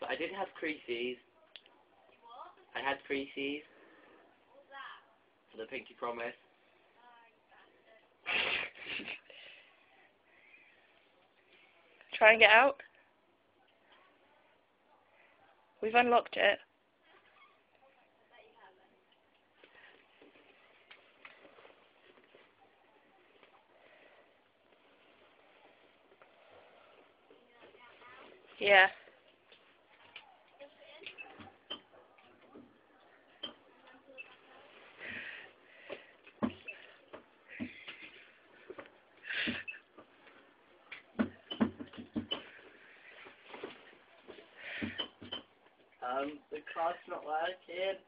But I did have creases. I had creases. For the pinky promise. Try and get out. We've unlocked it. Yeah. Um, the card's not working.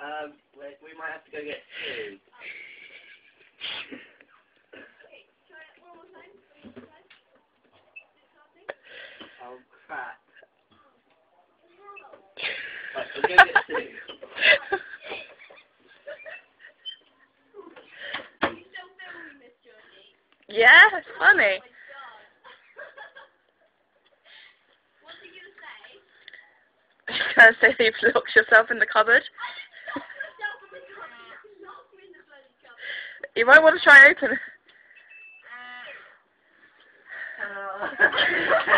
Um, we, we might have to go get two. Yeah, it's funny. gonna say that you've locked yourself in the cupboard. You might want to try open it. Uh,